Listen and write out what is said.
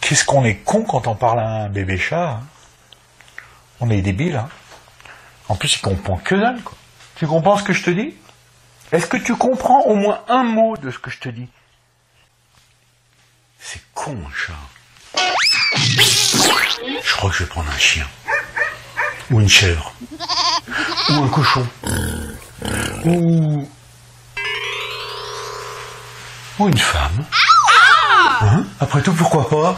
Qu'est-ce qu'on est con quand on parle à un bébé chat hein On est débile. Hein en plus, il comprend que dalle. Quoi. Tu comprends ce que je te dis? Est-ce que tu comprends au moins un mot de ce que je te dis? C'est con, chat. Je crois que je vais prendre un chien. Ou une chèvre. Ou un cochon. Ou. Ou une femme. Hein? Après tout, pourquoi pas?